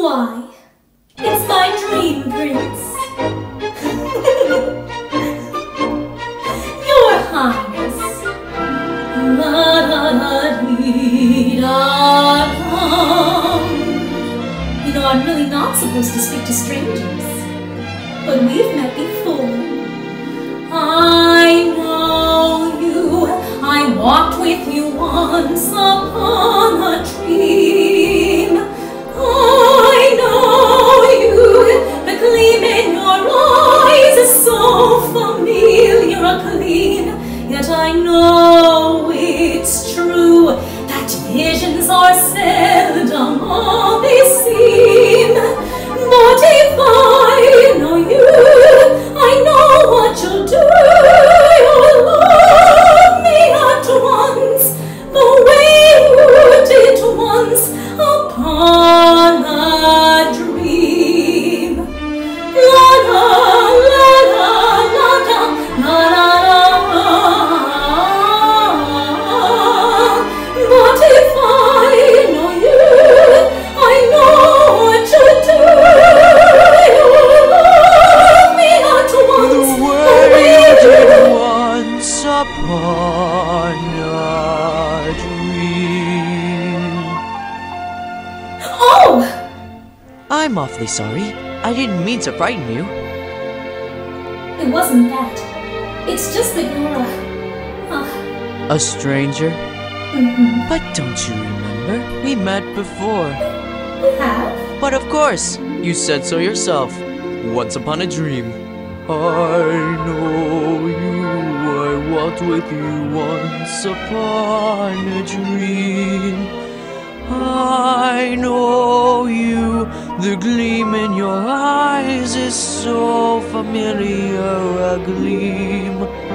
Why, it's my dream, Prince. Your Highness. La da. You know, I'm really not supposed to speak to strangers, but we've met before. I know you. I walked with you once upon a dream. Seldom all they seem. I'm awfully sorry. I didn't mean to frighten you. It wasn't that. It's just that you're a. Uh, A stranger? mhm. But don't you remember? We met before. We have. But of course, you said so yourself. Once upon a dream. I know you. I walked with you once upon a dream. I know you. The gleam in your eyes is so familiar, a gleam.